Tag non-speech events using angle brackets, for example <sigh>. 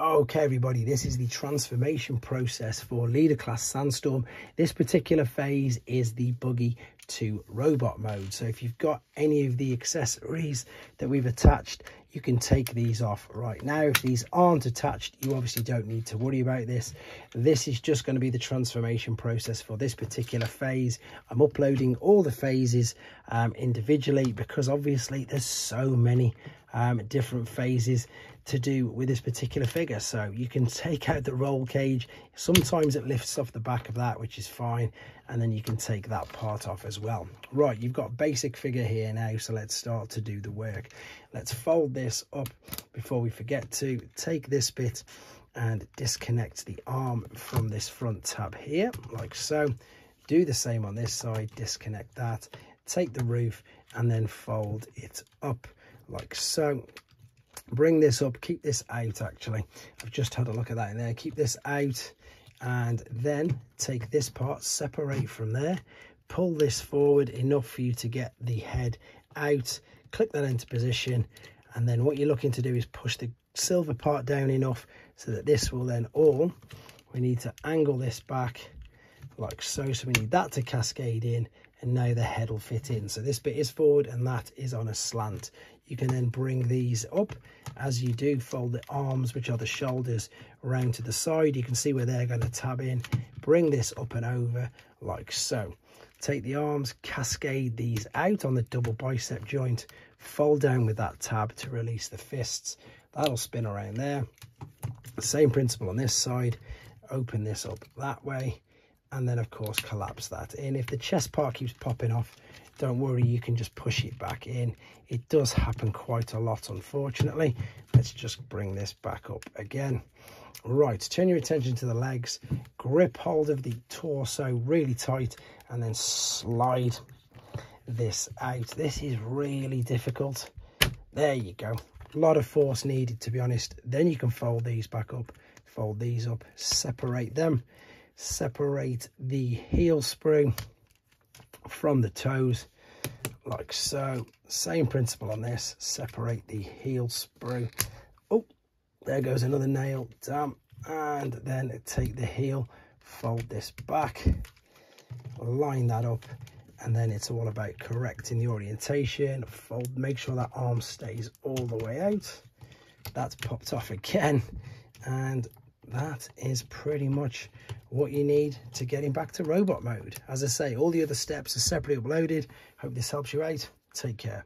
Okay, everybody, this is the transformation process for leader class Sandstorm. This particular phase is the buggy to robot mode. So if you've got any of the accessories that we've attached, you can take these off right now. If these aren't attached, you obviously don't need to worry about this. This is just going to be the transformation process for this particular phase. I'm uploading all the phases um, individually because obviously there's so many um, different phases to do with this particular figure. So you can <laughs> take out the roll cage. Sometimes it lifts off the back of that, which is fine. And then you can take that part off as well. Right, you've got basic figure here now. So let's start to do the work. Let's fold this up before we forget to take this bit and disconnect the arm from this front tab here, like so. Do the same on this side, disconnect that, take the roof and then fold it up like so bring this up keep this out actually. I've just had a look at that in there. Keep this out and then take this part separate from there. Pull this forward enough for you to get the head out. Click that into position and then what you're looking to do is push the silver part down enough so that this will then all we need to angle this back like so. So we need that to cascade in and now the head will fit in. So this bit is forward and that is on a slant. You can then bring these up. As you do fold the arms which are the shoulders around to the side. You can see where they're going to tab in. Bring this up and over like so. Take the arms cascade these out on the double bicep joint. Fold down with that tab to release the fists. That'll spin around there. Same principle on this side. Open this up that way and then of course collapse that in. If the chest part keeps popping off don't worry you can just push it back in. It does happen quite a lot unfortunately. Let's just bring this back up again. Right turn your attention to the legs. Grip hold of the torso really tight and then slide this out. This is really difficult. There you go. A lot of force needed to be honest. Then you can fold these back up fold these up separate them separate the heel spring from the toes like so. Same principle on this separate the heel spring. Oh there goes another nail damn and then take the heel fold this back line that up and then it's all about correcting the orientation. Fold make sure that arm stays all the way out. That's popped off again. And that is pretty much what you need to getting back to robot mode. As I say, all the other steps are separately uploaded. Hope this helps you out. Take care.